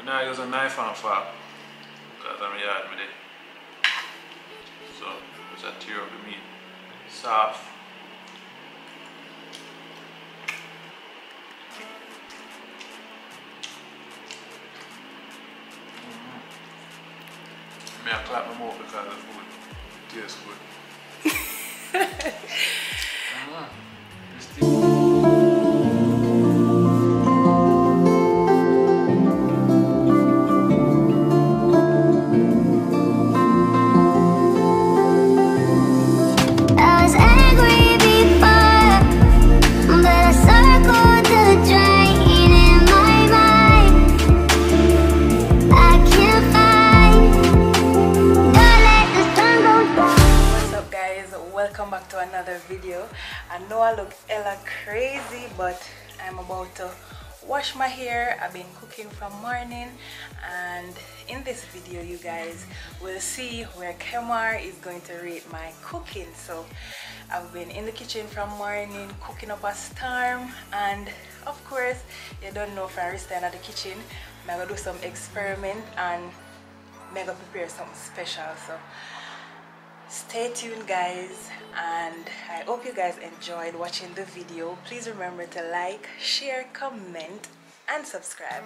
We now use a knife and fork because I'm yard with it. So it's a tear of the meat. Soft. Mm. May I clap my mouth because the food tastes good. mm. This to another video. I know I look hella crazy but I'm about to wash my hair. I've been cooking from morning and in this video you guys will see where Kemar is going to rate my cooking. So I've been in the kitchen from morning cooking up a storm and of course you don't know if I stand at the kitchen I'm gonna do some experiment and I'm gonna prepare something special so stay tuned guys and i hope you guys enjoyed watching the video. Please remember to like share comment and subscribe.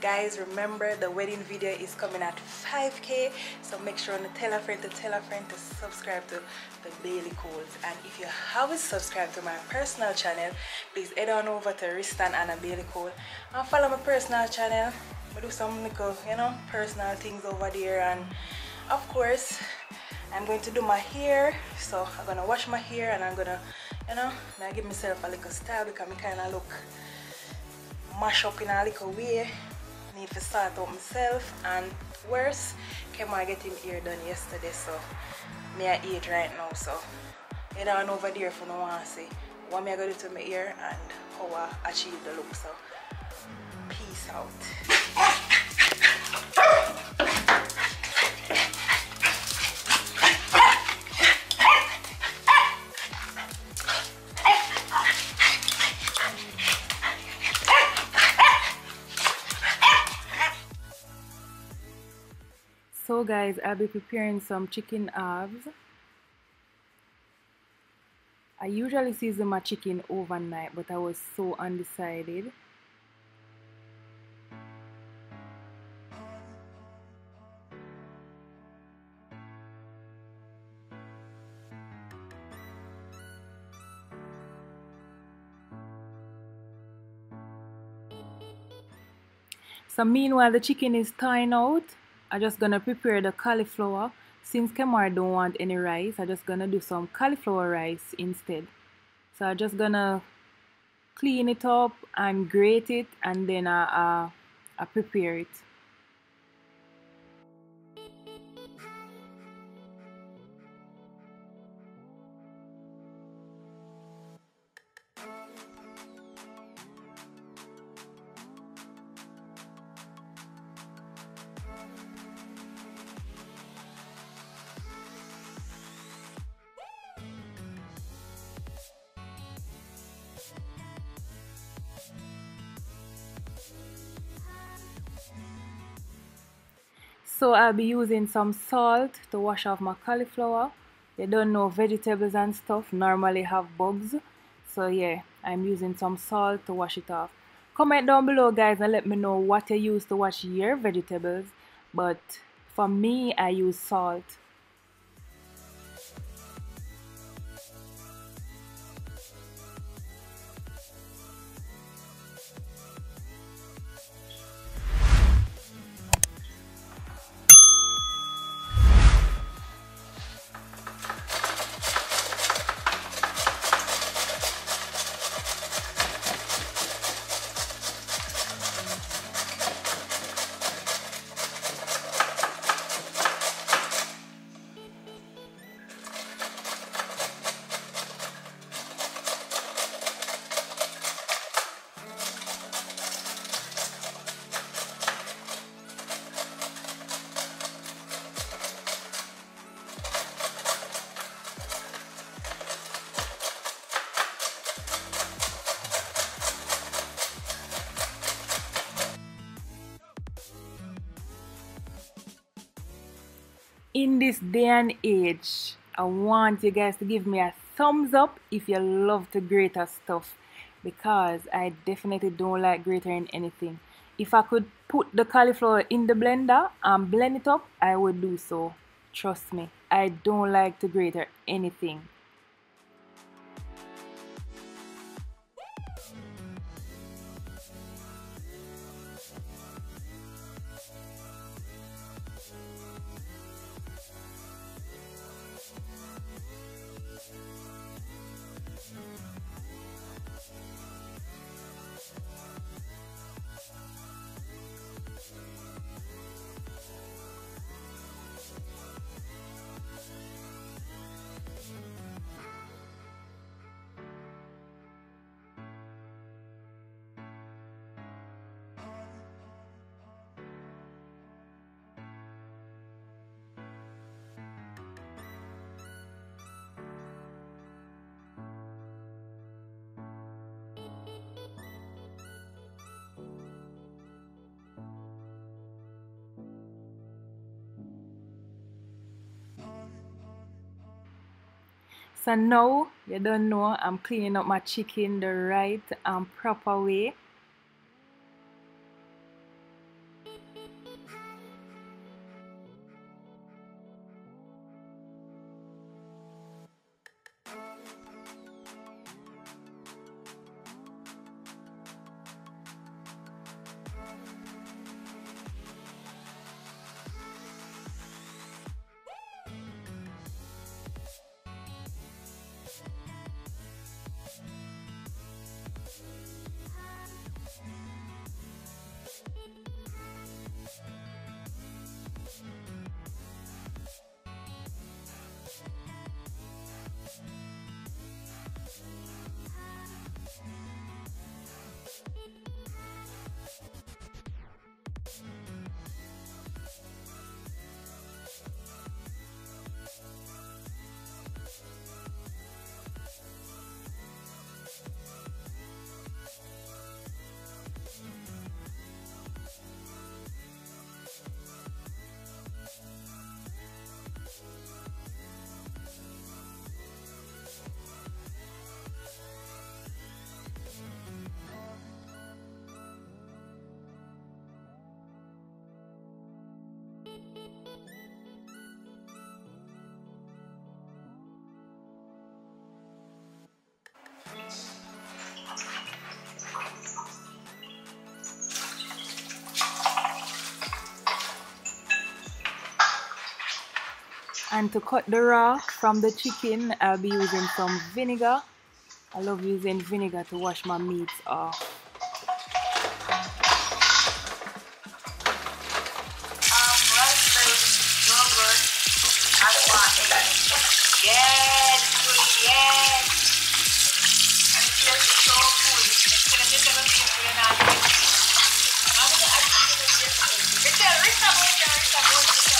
Guys remember the wedding video is coming at 5k so make sure to tell a friend to tell a friend to subscribe to the Bailey Coles and if you haven't subscribed to my personal channel please head on over to Ristananna Bailey Cole and follow my personal channel. We do some little you know personal things over there. And of course I'm going to do my hair. So I'm gonna wash my hair and I'm gonna you know now give myself a little style because I kind of look mash up in a little way need to start out myself. And worse came I get him hair done yesterday so me I eat right now. So head on over there for no one see. What me I gonna do to my hair and how I achieve the look. So peace out So guys, I'll be preparing some chicken halves. I usually season my chicken overnight, but I was so undecided. So meanwhile the chicken is thawing out, I'm just gonna prepare the cauliflower. Since Kemar don't want any rice, I'm just gonna do some cauliflower rice instead. So I'm just gonna clean it up and grate it and then I, I, I prepare it. So I'll be using some salt to wash off my cauliflower. You don't know vegetables and stuff normally have bugs. So yeah, I'm using some salt to wash it off. Comment down below guys and let me know what you use to wash your vegetables. But for me, I use salt. In this day and age, I want you guys to give me a thumbs up if you love to grate stuff because I definitely don't like grating anything. If I could put the cauliflower in the blender and blend it up, I would do so. Trust me, I don't like to grate anything. So now you don't know I'm cleaning up my chicken the right and proper way. And to cut the raw from the chicken I'll be using some vinegar. I love using vinegar to wash my meats off. Yes, yes. And it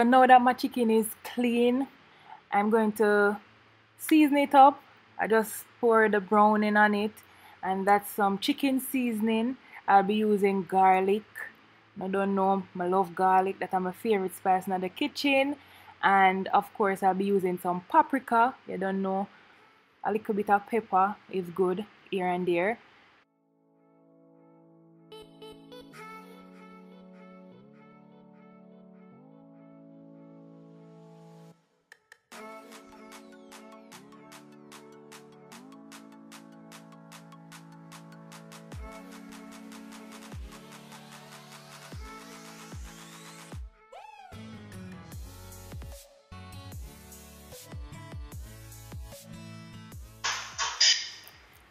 so now that my chicken is clean. I'm going to season it up. I just pour the browning on it and that's some chicken seasoning. I'll be using garlic. I don't know I love garlic. That's my favorite spice in the kitchen. And of course I'll be using some paprika. You don't know a little bit of pepper is good here and there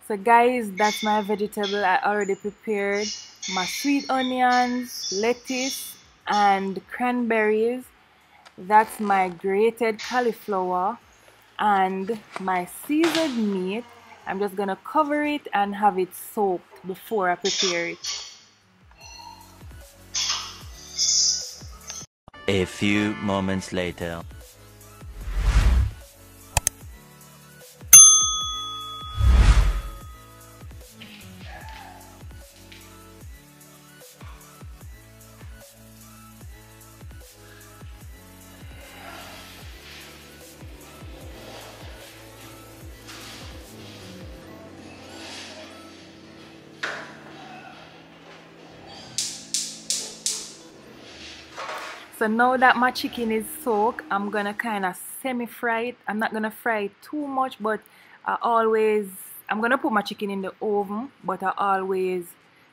So guys, that's my vegetable I already prepared. My sweet onions, lettuce, and cranberries. That's my grated cauliflower and my seasoned meat. I'm just gonna cover it and have it soaked before I prepare it. A few moments later. So now that my chicken is soaked, I'm gonna kind of semi-fry it. I'm not gonna fry it too much, but I always, I'm gonna put my chicken in the oven, but I always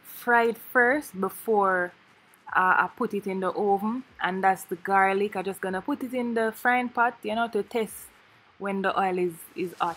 fry it first before uh, I put it in the oven. And that's the garlic. I'm just gonna put it in the frying pot, you know, to test when the oil is, is hot.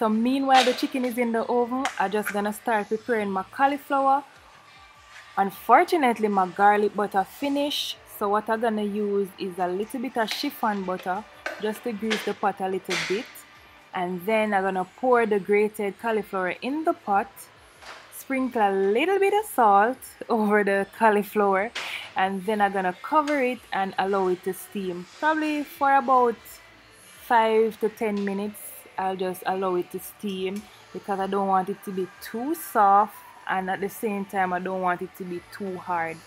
So meanwhile the chicken is in the oven, I'm just gonna start preparing my cauliflower. Unfortunately my garlic butter finished, so what I'm gonna use is a little bit of chiffon butter just to grease the pot a little bit. And then I'm gonna pour the grated cauliflower in the pot, sprinkle a little bit of salt over the cauliflower, and then I'm gonna cover it and allow it to steam, probably for about 5 to 10 minutes I'll just allow it to steam because I don't want it to be too soft and at the same time I don't want it to be too hard.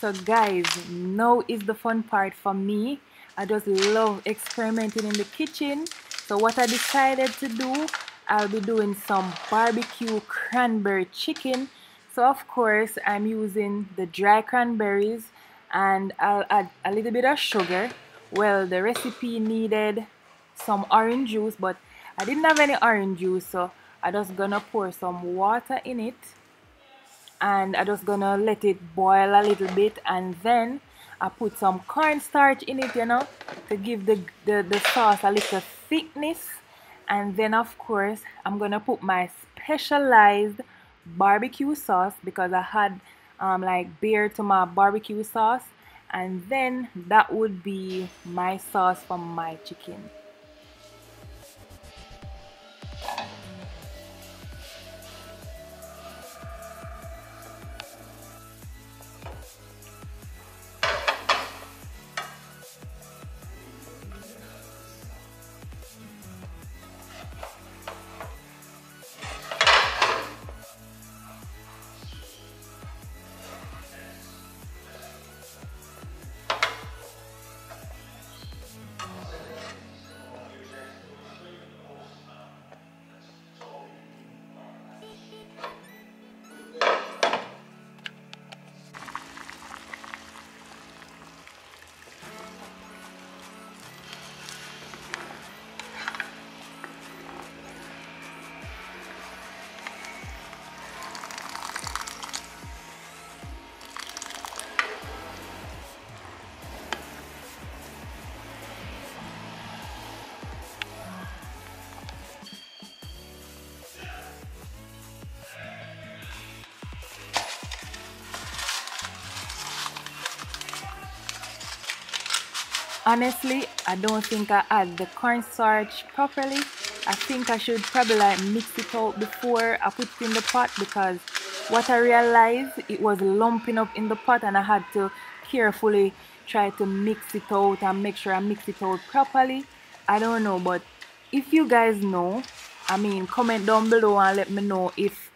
So guys, now is the fun part for me. I just love experimenting in the kitchen. So what I decided to do, I'll be doing some barbecue cranberry chicken. So of course, I'm using the dry cranberries and I'll add a little bit of sugar. Well, the recipe needed some orange juice, but I didn't have any orange juice, so I just gonna pour some water in it and I'm just gonna let it boil a little bit and then I put some cornstarch in it you know to give the, the, the sauce a little thickness. And then of course I'm gonna put my specialized barbecue sauce because I had um, like beer to my barbecue sauce. And then that would be my sauce for my chicken honestly I don't think I add the cornstarch properly. I think I should probably like mix it out before I put it in the pot because what I realized it was lumping up in the pot and I had to carefully try to mix it out and make sure I mix it out properly. I don't know but if you guys know I mean comment down below and let me know if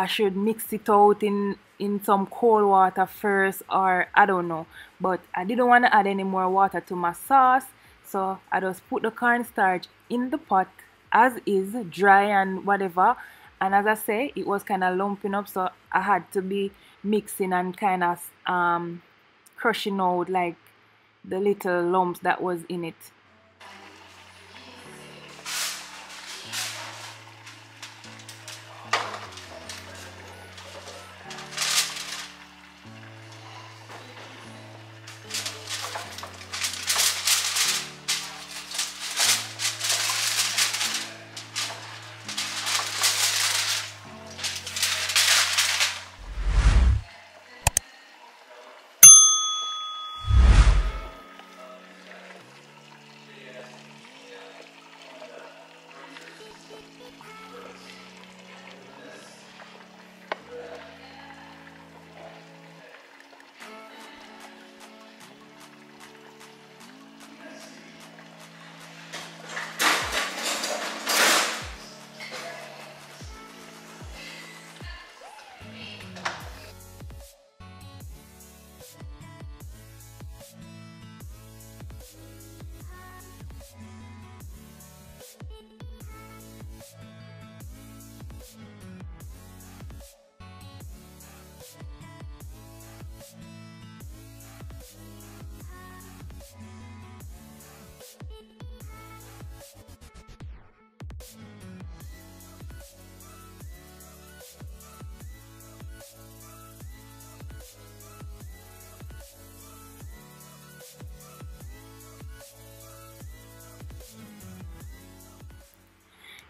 I should mix it out in in some cold water first or I don't know. But I didn't want to add any more water to my sauce so I just put the cornstarch in the pot as is dry and whatever. And as I say it was kind of lumping up so I had to be mixing and kind of um, crushing out like the little lumps that was in it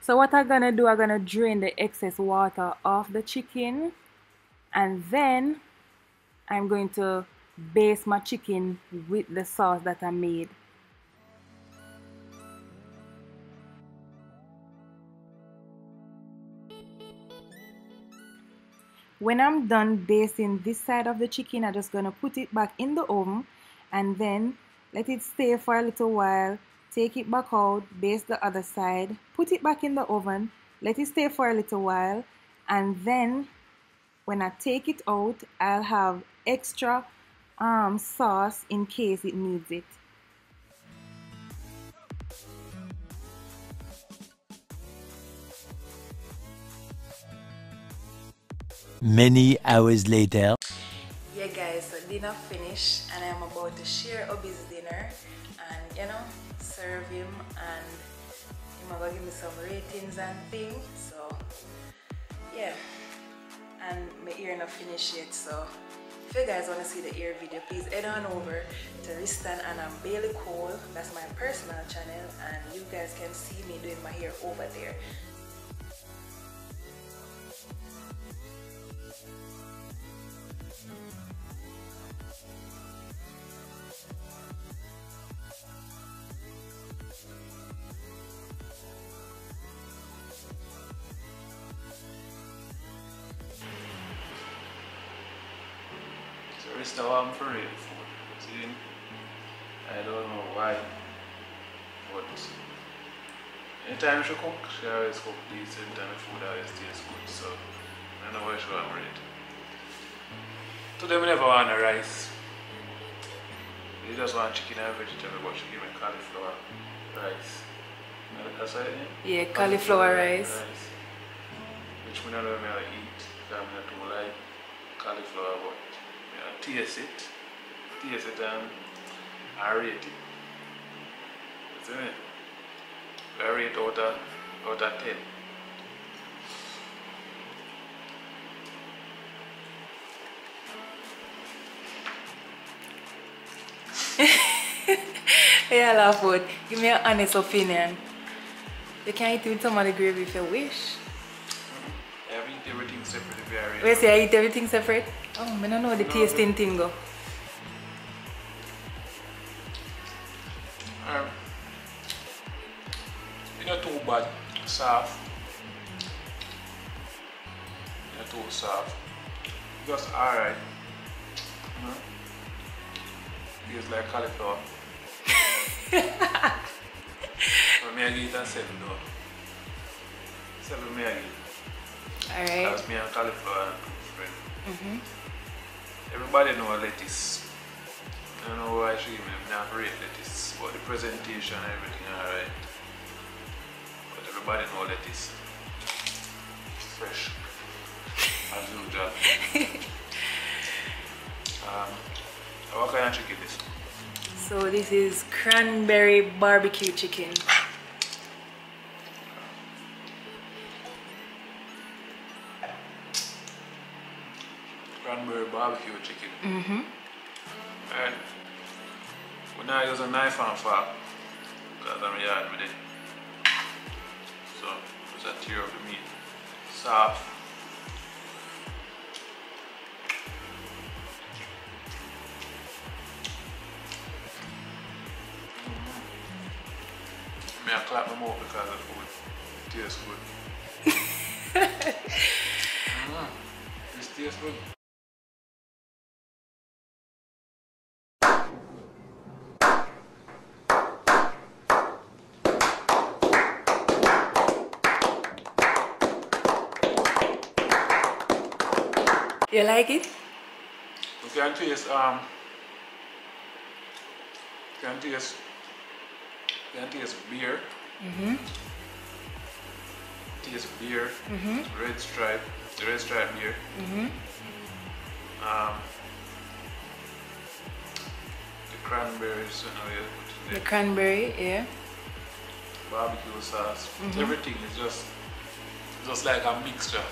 so what I'm gonna do I'm gonna drain the excess water off the chicken and then I'm going to baste my chicken with the sauce that I made. When I'm done basting this side of the chicken I'm just gonna put it back in the oven and then let it stay for a little while take it back out baste the other side put it back in the oven let it stay for a little while and then when I take it out I'll have extra um sauce in case it needs it. Many hours later. Guys, so dinner finished and I'm about to share Obi's dinner and you know, serve him and him gonna give me some ratings and things. So yeah. And my ear not finished yet, so if you guys wanna see the ear video, please head on over to Ristan and I'm Bailey Cole. That's my personal channel and you guys can see me doing my hair over there. It's the one for real food. See? I don't know why. But anytime she cook, she always cook decent and the food always tastes good. So I don't know why she it. Today we never want a rice. You just want chicken and vegetable, but she give me cauliflower rice. That's what? Yeah, cauliflower rice. Which we don't know how to eat. Because I'm not too like cauliflower, but yeah, taste it. Taste it and I rate it. You see me? I rate out of, out of 10. Yeah, laugh but give me an honest opinion. You can eat with some of the gravy if you wish. Everything separately. if Wait, it. say I eat everything separate? Oh, I don't know the tasting thing go. Um, it's not too bad, soft. It's Not too soft. Just alright. You know? Feels like cauliflower. me I give it a seven though. Seven me I give. Alright. That's me and cauliflower and two friend. Everybody know lettuce. I don't know why she give me not rate lettuce, but the presentation and everything alright. But everybody know lettuce. Fresh. As usual. um, what kind of chicken is? So this is cranberry barbecue chicken. Cranberry barbecue chicken. Mm-hmm. And when I use a knife and fork, because I'm yard with it. So it's a tear of the meat. Soft. May I clap my mouth because. It tastes good. mm. This tastes good. You like it? You can taste um you can taste you can taste beer. Mm-hmm. Taste beer. Mm-hmm. Red stripe. The red stripe beer. Mm-hmm. Um the cranberries, you know, The cranberry, yeah. barbecue sauce. Everything is just just like a mixture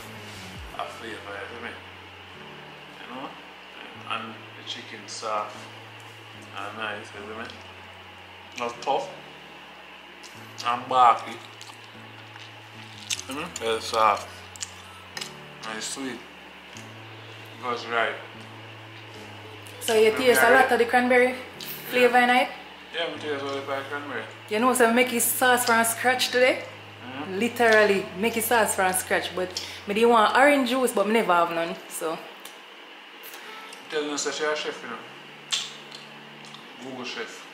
of flavor, you know? You know? And the chicken soft and nice, you know? Not tough and barky. You know? Very soft and sweet. It Goes right. So you taste a lot of the cranberry flavor in it? Yeah, we taste all the cranberry. You know, so I make it sauce from scratch today. Mm-hmm. Literally, make it sauce from scratch. But me didn't want orange juice, but me never have none. So, Tell me such a chef, you know. Google chef.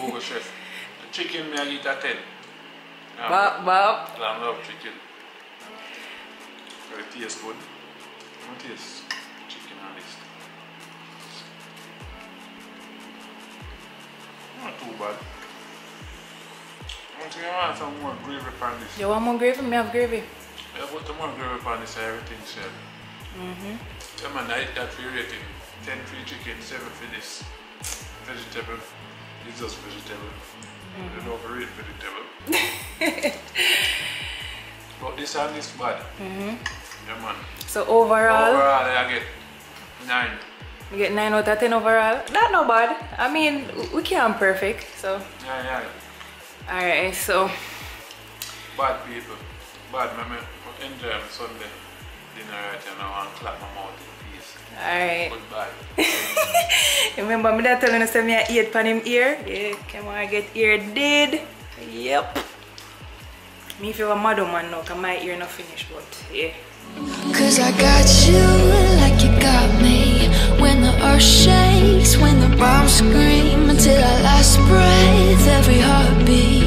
Google chef. Chicken me I eat at 10. Yeah. Bob, Bob. I love chicken. Very taste good. What taste chicken? on. Not too bad. I think I some more gravy on. You want more gravy? Me have gravy. Yeah, put some more gravy on this everything said. Mm-hmm. Yeah man, I eat that for rating. 10 for chicken, 7 for this. Vegetable. It's just vegetable. You don't overrate vegetable. but this and this bad. Mm-hmm. Yeah man. So overall, Overall I get 9. we get 9 out of 10 overall. Not no bad. I mean, we can't perfect. So, Yeah, yeah. alright, so Bad people. Bad man. me Enjoy Sunday dinner right and clap my mouth in peace. Alright. Goodbye. Remember me that telling us that me I ate pan him ear? Yeah, come on, I get ear did. Yep. Me feel a mad man now, cause my ear not finished, but yeah. Cause I got you like you got me When the earth shakes, when the bombs scream Until I last breath, every heartbeat